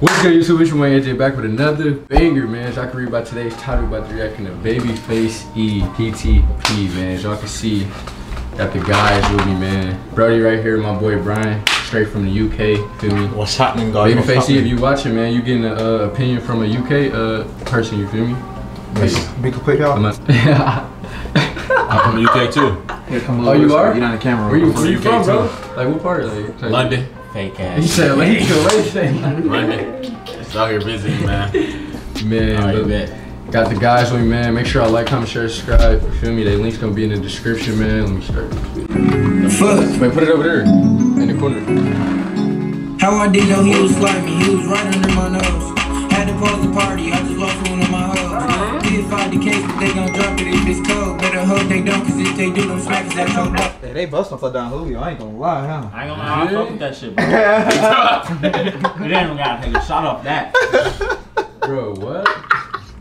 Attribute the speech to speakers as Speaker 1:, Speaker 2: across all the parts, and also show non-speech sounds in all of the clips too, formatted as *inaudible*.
Speaker 1: What's good, YouTube? It's your man AJ back with another banger, man. As y'all can read by today's title, about the reacting to BabyFxce E PTP, man. As y'all can see, got the guys with me, man. Brody right here, my boy Brian, straight from the UK. Feel me?
Speaker 2: What's happening, guys? What's
Speaker 1: BabyFxce E, if
Speaker 2: happening?
Speaker 1: you watching, man, you getting an uh, opinion from a UK uh, person. You feel me?
Speaker 3: Be quick, y'all.
Speaker 1: I'm *laughs*
Speaker 2: from the UK too.
Speaker 3: Here, come
Speaker 1: Oh, you are?
Speaker 3: Get on the camera.
Speaker 1: Where you,
Speaker 3: real
Speaker 1: where you
Speaker 3: quick.
Speaker 1: from, bro? Like what part? Like, like
Speaker 2: London.
Speaker 4: Fake ass.
Speaker 1: He said, like, he said, like, he said,
Speaker 2: London. Just out here visiting, man.
Speaker 1: man.
Speaker 4: Alright,
Speaker 1: look,
Speaker 4: bet.
Speaker 1: Got the guys with me, man. Make sure I like, comment, share, subscribe. You feel me? They links gonna be in the description, man. Let me start.
Speaker 5: The fuck.
Speaker 1: Wait, put it over there in the corner.
Speaker 5: How I didn't know he was slimy, he was right under my nose. Had to pause the party, I just lost one of my hoes. Did fight the case, but they gon' drop it if it's cold. Better hope they don't, cause if they do, them smackers at your door.
Speaker 3: Hey, they bust off down Julio. I ain't gonna lie, huh?
Speaker 4: I ain't gonna lie, I fuck with that shit, bro. *laughs* *laughs* we didn't even gotta take a shot off that.
Speaker 1: Bro, what?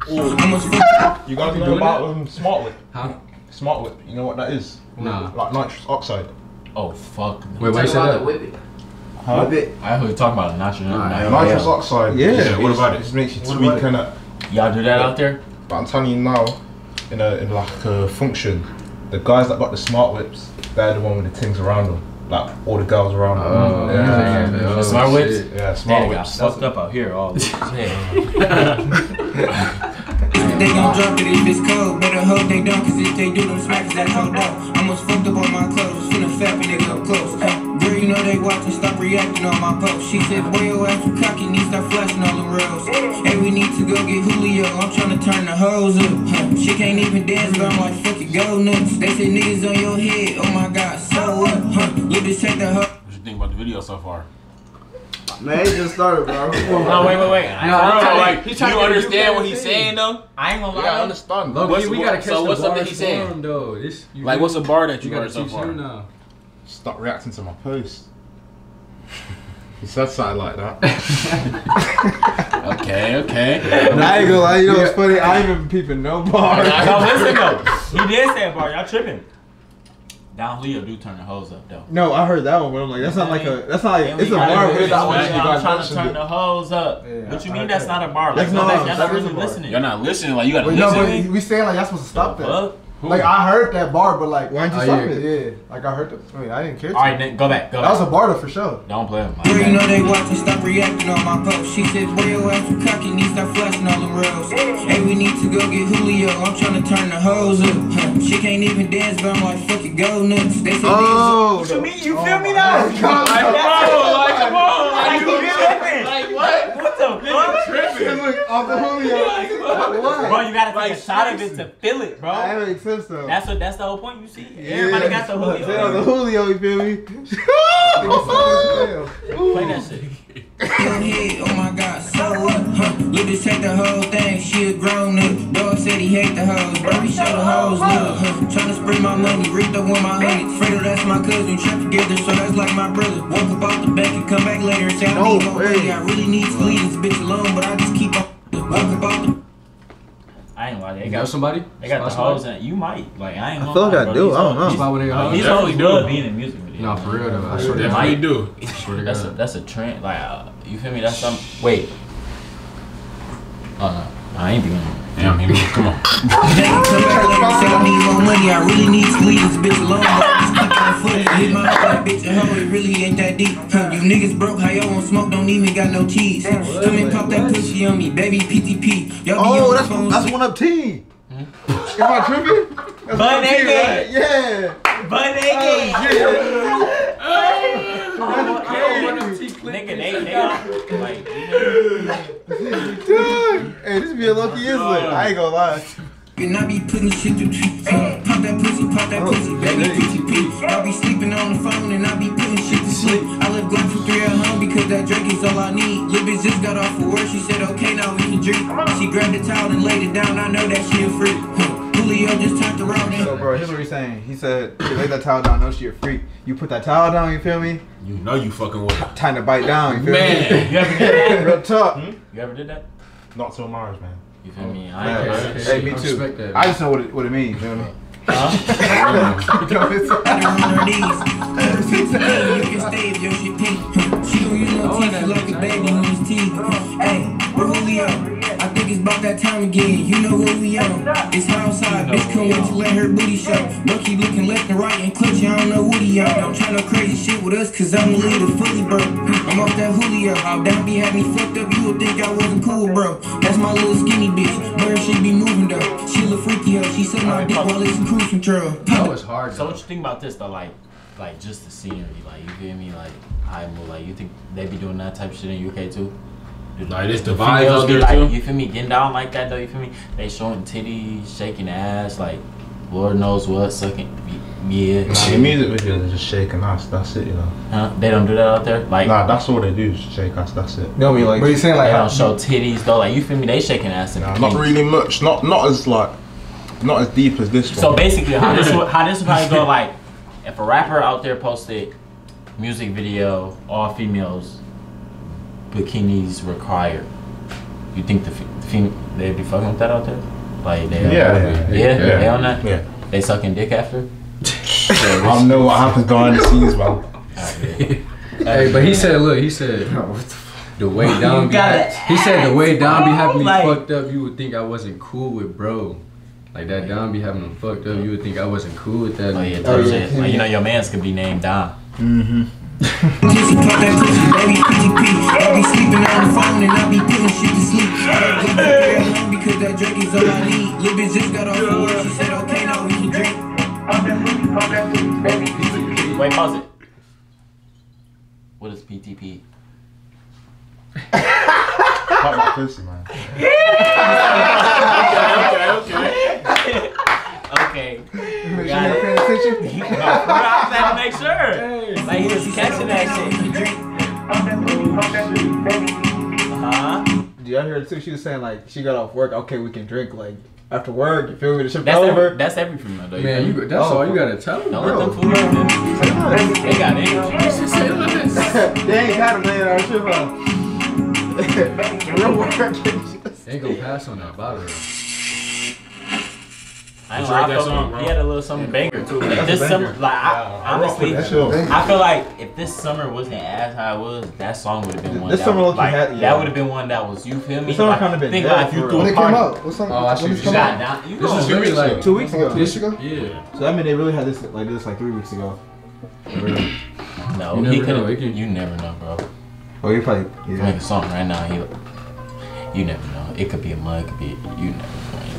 Speaker 5: Almost fucked.
Speaker 2: You guys
Speaker 1: You
Speaker 2: know
Speaker 1: doing
Speaker 2: about um, Smart Whip?
Speaker 1: Huh?
Speaker 2: Smart Whip, you know what that is?
Speaker 1: Nah.
Speaker 2: Like nitrous oxide.
Speaker 4: Oh fuck. no.
Speaker 1: Wait, wait, say that.
Speaker 2: Huh?
Speaker 4: I heard you talking about natural.
Speaker 1: Nah,
Speaker 4: Nah,
Speaker 1: yeah.
Speaker 2: Nitrous oxide.
Speaker 3: Yeah.
Speaker 2: is-
Speaker 3: What
Speaker 2: is-
Speaker 3: about it?
Speaker 2: Just makes you
Speaker 3: What
Speaker 2: tweak
Speaker 3: about
Speaker 2: and that.
Speaker 4: Y'all do that out there?
Speaker 2: But I'm telling you now, in a in like a function, the guys that got the Smart Whips, they're the one with the things around them. Like all the girls around them.
Speaker 1: Oh,
Speaker 2: yeah.
Speaker 1: yeah.
Speaker 4: The smart whips?
Speaker 2: Yeah, Smart
Speaker 4: Damn,
Speaker 2: Whips.
Speaker 4: fucked up out here all this. *laughs*
Speaker 5: They gon' drop it if it's cold. Better hope they don't, cause if they do, them smackers at your door. Almost fucked up on my Girl, you know they watching, stop reacting on my post. She said, boy, your ass was cocky, need stop flashing all them rails. Hey, we need to go get Julio. I'm tryna turn the hose up. Huh. She can't even dance, but I'm like, fuck it, go nuts. They said niggas on your head. Oh my god, so what? Huh. You just take the hoe.
Speaker 2: What you think about the video so far?
Speaker 3: Man, it just started, bro. *laughs*
Speaker 4: no, wait, wait, wait. I,
Speaker 1: No,
Speaker 4: I,
Speaker 1: I'm trying-
Speaker 2: like,
Speaker 1: he's
Speaker 2: you
Speaker 1: trying to
Speaker 2: understand
Speaker 1: you
Speaker 2: what he's
Speaker 1: guys
Speaker 2: saying though?
Speaker 4: I ain't gonna
Speaker 2: Yeah, I
Speaker 4: lie.
Speaker 2: understand.
Speaker 1: Look,
Speaker 2: What's-
Speaker 1: we, we gotta catch
Speaker 2: so
Speaker 1: the
Speaker 2: what's something
Speaker 1: bars
Speaker 2: he's saying?
Speaker 1: though. This, you
Speaker 2: Like, what's a bar that
Speaker 1: You
Speaker 2: you
Speaker 1: gotta
Speaker 2: heard so
Speaker 1: teach
Speaker 2: far?
Speaker 1: now.
Speaker 2: Stop reacting to my post. He said something like that. *laughs* okay, okay.
Speaker 3: I ain't gonna lie, you know what's funny? I ain't even peeping no bar.
Speaker 4: No, listen though. *laughs* He did say a bar. Y'all tripping. Down Leo do turn the hose up though.
Speaker 3: No, I heard that one, but I'm like, that's not like a, that's not like, it's a bar.
Speaker 4: do
Speaker 3: but
Speaker 4: this
Speaker 3: it's not
Speaker 4: one.
Speaker 3: like
Speaker 4: I'm trying to turn the hose up.
Speaker 3: Yeah,
Speaker 4: what you
Speaker 3: I
Speaker 4: mean that's
Speaker 3: that.
Speaker 4: not a bar? Like,
Speaker 3: That's
Speaker 4: no,
Speaker 3: not-
Speaker 4: that's, y'all
Speaker 3: that
Speaker 4: not
Speaker 3: a
Speaker 4: really
Speaker 3: bar.
Speaker 4: listening.
Speaker 2: You're not listening. Like you gotta
Speaker 6: But no,
Speaker 2: listen.
Speaker 6: but we saying like y'all supposed to stop that.
Speaker 4: Fuck.
Speaker 6: Like I heard that bar, but like
Speaker 3: Why'd you
Speaker 1: Oh,
Speaker 3: stop
Speaker 1: yeah.
Speaker 3: it?
Speaker 6: yeah, like I heard the. I mean, I didn't care.
Speaker 4: All right, then go back. Go
Speaker 6: that was a bar for sure.
Speaker 4: Don't play with my
Speaker 5: Girl, you know they watching, stop reacting on my post. She said, boy, your ass was cocky, need stop flashing all them rails. Hey, we need to go get Julio. I'm trying to turn the hose up. She can't even dance, but I'm like, fuck it, go nuts. They said,
Speaker 3: Oh,
Speaker 4: What you mean? You feel me now? *laughs*
Speaker 3: my God.
Speaker 4: Like, come on. Like, you tripping.
Speaker 2: Like what?
Speaker 4: What the fuck?
Speaker 3: Look, off the Julio.
Speaker 4: Bro, you gotta take a shot of it to feel it,
Speaker 3: That
Speaker 4: bro.
Speaker 3: makes sense though.
Speaker 4: That's what. That's the whole point. You see, everybody got the
Speaker 3: Say on the
Speaker 4: Julio.
Speaker 3: Julio, you feel me? *laughs*
Speaker 4: Play that shit.
Speaker 5: your head, oh my god, so what? Huh. You just take the whole thing, she a grown up. Dog said he hate the hoes, bro, he show the hoes love. Tryna spray my money, read the one my hundred. Fredo, that's my cousin, trap together, so that's like my brother. Walk up out the back and come back later and say, I
Speaker 3: No
Speaker 5: need more
Speaker 3: way.
Speaker 5: money. I really need to leave this bitch alone, but I just keep on. Walk up out the
Speaker 4: I ain't like they
Speaker 1: You
Speaker 4: got.
Speaker 1: somebody?
Speaker 4: They got the
Speaker 1: Spot
Speaker 4: hoes in. You might like. I ain't.
Speaker 3: I
Speaker 4: gonna
Speaker 3: feel like I do. I don't know.
Speaker 4: these-
Speaker 1: Spot where they
Speaker 4: Like,
Speaker 1: hoes?
Speaker 4: these
Speaker 2: Definitely
Speaker 4: hoes good being in music videos.
Speaker 1: No, for real though. I swear to God.
Speaker 2: how you do.
Speaker 1: Swear to
Speaker 4: That's a that's a trend. Like uh, you feel me? That's some. Wait. Oh no, I ain't doing it.
Speaker 2: Damn, he come on.
Speaker 5: Come back later and say I need more money. I really need to this bitch alone. But I just keep on footing. Hit my other bitch a hoe. It really ain't that deep. Huh, you niggas broke. How y'all want smoke? Don't even got no cheese. Come and pop that pussy on me, baby. PTP. Y'all
Speaker 3: Oh, that's that's one up team. Am I tripping? That's
Speaker 4: Butt oh,
Speaker 3: one up team,
Speaker 4: naked.
Speaker 3: right? Yeah.
Speaker 4: But naked. Nigga, they they all- like. you know,
Speaker 3: Dude, hey, this be a lucky is lit. I ain't gonna lie.
Speaker 5: And I be putting shit through tweets. Pop that pussy, pop that
Speaker 3: Oh,
Speaker 5: pussy, baby.
Speaker 3: yeah.
Speaker 5: PTP. Y'all be sleeping on the phone and I be putting shit to sleep. I left Glenn for three at home because that drink is all I need. Lil' bitch just got off of work. She said, okay, now we can drink. She grabbed the towel and laid it down. I know that she a freak. Huh. Julio just turned around and.
Speaker 3: So, bro, here's what he's saying. He said, "You lay that towel down, know she a freak. You put that towel down, you feel me?
Speaker 2: You know you fucking with it.
Speaker 3: Time to bite down, you feel
Speaker 2: Man.
Speaker 4: You ever did that?
Speaker 3: me? Real talk.
Speaker 4: You ever did that?
Speaker 2: Not till Mars, man.
Speaker 4: You feel me? Oh, I
Speaker 3: Man,
Speaker 4: ain't
Speaker 3: hey, hey, me
Speaker 1: I
Speaker 3: too.
Speaker 1: respect that.
Speaker 3: I just know what it, what it means, you feel me? *laughs*
Speaker 5: She gon' use no teeth like a baby on his teeth. Hey, where Julio? I think it's about that time again. You know what we on? It's outside, bitch. Come wait to let her booty show. Bro keep looking left and right and clutch. I don't know what he on. Don't try no crazy shit with us, cause I'm the leader, fully bro. I'm off that Julio. Down be had me fucked up. You would think I wasn't cool, bro. That's my little skinny bitch. Bird she be moving though. She look freaky, hoe. She suck my dick while it's in cruise control.
Speaker 1: That was hard.
Speaker 4: So what you think about this though? Like, like just the scenery, like you feel me? Like I move. Like you think they be doing that type of shit in UK too? Do
Speaker 7: Like, it's the
Speaker 4: the
Speaker 7: vibes out there,
Speaker 4: like,
Speaker 7: too?
Speaker 4: you feel me? Getting down like that though. You feel me? They showing titties, shaking ass, like Lord knows what, sucking. Yeah.
Speaker 2: Nah, the music videos are just shaking ass. That's it, you know.
Speaker 4: Huh? They don't do that out there. Like
Speaker 2: Nah, that's all they do. Is shake ass. That's it.
Speaker 3: You know what I mean? Like,
Speaker 6: But you saying
Speaker 4: they
Speaker 6: like
Speaker 4: don't show titties though. Like you feel me? They shaking ass in
Speaker 2: Nah, not really much. Not not as like, not as deep as this one.
Speaker 4: So basically, how this would, how this would probably go *laughs* like, if a rapper out there posted music video, all females, bikinis required. You think the, fe- the fem- they'd be fucking with that out there? Like they
Speaker 2: Yeah,
Speaker 4: yeah,
Speaker 2: yeah,
Speaker 4: yeah,
Speaker 2: yeah.
Speaker 4: they on that.
Speaker 2: yeah.
Speaker 4: They sucking dick after.
Speaker 2: I don't know what happens behind the scenes, man.
Speaker 1: Hey, but he said, look, he said *laughs* the way down. Be he said the way down be having me
Speaker 4: like-
Speaker 1: fucked up. You would think I wasn't cool with bro. Like that down be having him fucked up. You would think I wasn't cool with that.
Speaker 4: Oh yeah,
Speaker 6: Oh, yeah.
Speaker 4: Like, you know your man's could be named Don. Mm-hmm.
Speaker 5: Pussy, pop that pussy, baby, PTP. I be sleeping on the phone and I be putting shit to sleep. I gotta go back there alone because that drink is all I need. Lil' bitch just got off of work, she said, okay, now we can drink.
Speaker 4: Wait, pause it. What is PTP?
Speaker 2: Pop my pussy, man. *laughs*
Speaker 4: Okay.
Speaker 6: Make sure
Speaker 4: Got
Speaker 6: you're
Speaker 4: it.
Speaker 6: paying attention.
Speaker 4: I had to make sure. Like he was catching that shit. Uh-huh.
Speaker 3: Did y'all hear it too? She was saying like she got off work. Okay, we can drink like after work. You feel me? The ship
Speaker 4: That's
Speaker 3: over.
Speaker 4: every, that's every female though.
Speaker 1: Man, you, that's
Speaker 3: Oh.
Speaker 1: all you gotta tell him,
Speaker 4: don't
Speaker 1: bro.
Speaker 4: let them fool you. They got energy. *laughs*
Speaker 3: they ain't got a man on ship on. Real work.
Speaker 1: Ain't gonna pass on that bottle.
Speaker 4: I ain't
Speaker 7: Drake
Speaker 4: gonna lie,
Speaker 7: that
Speaker 4: I
Speaker 7: song,
Speaker 4: felt-
Speaker 7: bro.
Speaker 4: He had a little summer banger too. If
Speaker 3: That's a
Speaker 4: this summer, like I, honestly, I feel like if this summer wasn't as high it was, that song would have been one.
Speaker 3: This
Speaker 4: that
Speaker 3: summer
Speaker 4: was, like,
Speaker 3: had- yeah.
Speaker 4: that would have been one that was. You feel me?
Speaker 3: This summer
Speaker 4: Like,
Speaker 3: kinda been
Speaker 4: think about if you threw.
Speaker 6: When
Speaker 4: a
Speaker 6: it came
Speaker 4: party.
Speaker 6: out, what song?
Speaker 1: Oh, I see
Speaker 6: when
Speaker 1: what
Speaker 6: it
Speaker 1: you
Speaker 6: come
Speaker 4: Shot down. You
Speaker 1: This
Speaker 4: know,
Speaker 1: is really like
Speaker 3: Two weeks ago.
Speaker 6: Two weeks ago.
Speaker 1: Yeah.
Speaker 3: So I mean they really had this like this like three weeks ago.
Speaker 4: No,
Speaker 1: You
Speaker 4: he
Speaker 1: never know,
Speaker 4: could.
Speaker 1: it
Speaker 4: You never know, bro.
Speaker 3: Oh, you probably
Speaker 4: Make a song right now. He, you never know. It could be a mug. It could be you never know.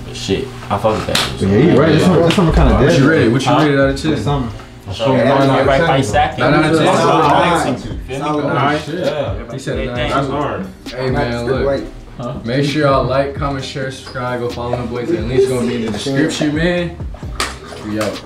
Speaker 4: But shit, I fuck with that. shit.
Speaker 3: But yeah, you right. This summer, this summer kind of
Speaker 1: What
Speaker 3: dead.
Speaker 1: you rated? What you
Speaker 4: Huh?
Speaker 1: rated out of
Speaker 3: This
Speaker 1: ten?
Speaker 3: summer.
Speaker 4: So
Speaker 2: Yeah, nine out of ten,
Speaker 4: fight
Speaker 2: bro.
Speaker 1: Nine out of ten.
Speaker 4: That's what I
Speaker 6: nine.
Speaker 4: like to. Feel me?
Speaker 6: Solid
Speaker 7: nine.
Speaker 1: shit.
Speaker 7: Yeah.
Speaker 1: He said nine.
Speaker 7: That's hard.
Speaker 1: Hey man, look. Make sure y'all like, comment, share, subscribe, go follow them boys. And links gonna be in the description, man. We out.